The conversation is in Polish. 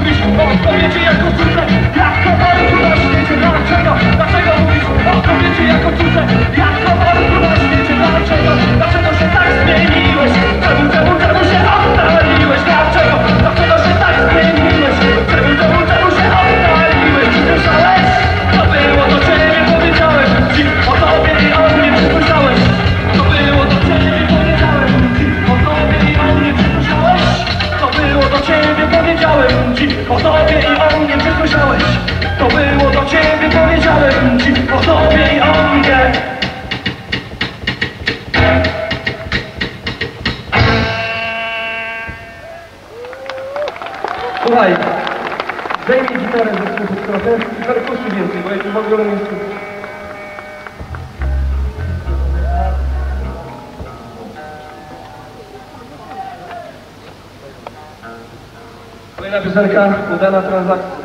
Żebyś postał, wiecie jak to ci o sobie i o mnie, czy słyszałeś? To było do ciebie, powiedziałem ci o sobie i o mnie Słuchaj, zdejmij gitarę ze skutów trochę i więcej, bo ja ci w ogóle nie słyszę. Kolejna piosenka, udana transakcja.